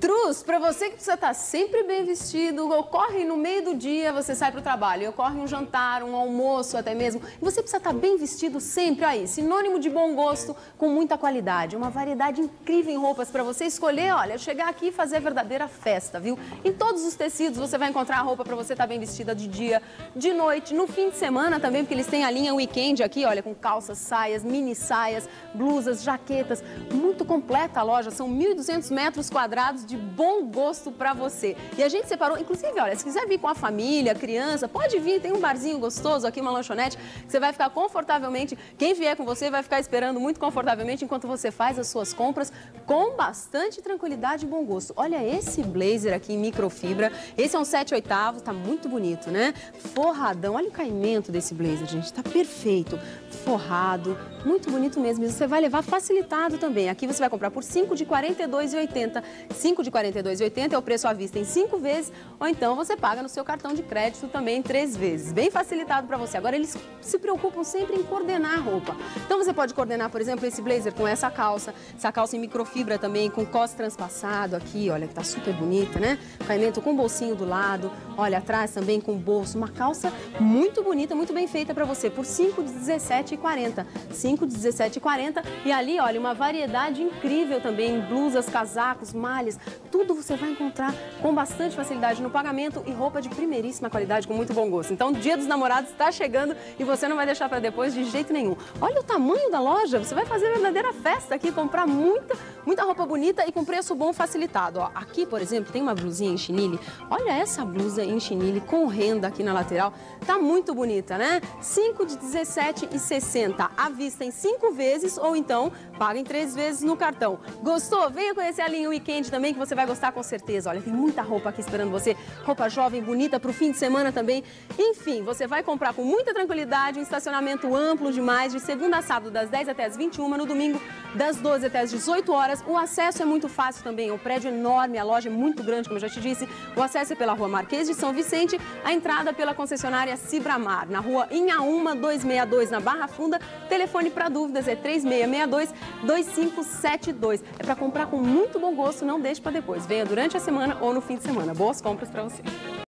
Trus, para você que precisa estar sempre bem vestido, ocorre no meio do dia, você sai para o trabalho, ocorre um jantar, um almoço até mesmo, você precisa estar bem vestido sempre aí, sinônimo de bom gosto, com muita qualidade, uma variedade incrível em roupas para você escolher, olha, chegar aqui e fazer a verdadeira festa, viu? Em todos os tecidos você vai encontrar a roupa para você estar bem vestida de dia, de noite, no fim de semana também, porque eles têm a linha weekend aqui, olha, com calças, saias, mini saias, blusas, jaquetas, muito completa a loja, são 1.200 metros quadrados de bom gosto para você. E a gente separou, inclusive, olha, se quiser vir com a família, criança, pode vir, tem um barzinho gostoso aqui, uma lanchonete, que você vai ficar confortavelmente. Quem vier com você vai ficar esperando muito confortavelmente enquanto você faz as suas compras com bastante tranquilidade e bom gosto. Olha esse blazer aqui em microfibra. Esse é um 7 oitavos, tá muito bonito, né? Forradão. Olha o caimento desse blazer, gente. Tá perfeito. Forrado, muito bonito mesmo. E você vai levar facilitado também. Aqui você vai comprar por 5 de R$ 42,80. 5 de R$ 42,80 é o preço à vista em 5 vezes, ou então você paga no seu cartão de crédito também em 3 vezes. Bem facilitado para você. Agora, eles se preocupam sempre em coordenar a roupa. Então, você pode coordenar, por exemplo, esse blazer com essa calça, essa calça em microfibra também, com cos transpassado aqui, olha, que tá super bonita, né? Caimento com bolsinho do lado, olha, atrás também com bolso. Uma calça muito bonita, muito bem feita para você, por 5 de 17,40. 5 de 17,40 e ali, olha, uma variedade incrível também, blusas, casacos, malhas, tudo você vai encontrar com bastante facilidade no pagamento e roupa de primeiríssima qualidade com muito bom gosto. Então, Dia dos Namorados está chegando e você não vai deixar para depois de jeito nenhum. Olha o tamanho da loja, você vai fazer verdadeira festa aqui, comprar muita, muita roupa bonita e com preço bom facilitado. Ó, aqui, por exemplo, tem uma blusinha em chinile. Olha essa blusa em chinile com renda aqui na lateral. Tá muito bonita, né? 5 de 17,60 à vista em 5 vezes ou então paga em 3 vezes no cartão. Gostou? Venha conhecer a linha Weekend também você vai gostar com certeza. Olha, tem muita roupa aqui esperando você. Roupa jovem, bonita para o fim de semana também. Enfim, você vai comprar com muita tranquilidade, um estacionamento amplo demais, de segunda a sábado, das 10 até as 21, no domingo, das 12 até as 18 horas. O acesso é muito fácil também. O prédio é enorme, a loja é muito grande, como eu já te disse. O acesso é pela rua Marquês de São Vicente, a entrada pela concessionária Cibramar, na rua Inhaúma 262, na Barra Funda. Telefone para dúvidas é 3662 2572. É para comprar com muito bom gosto, não deixe para depois. Venha durante a semana ou no fim de semana. Boas compras para você.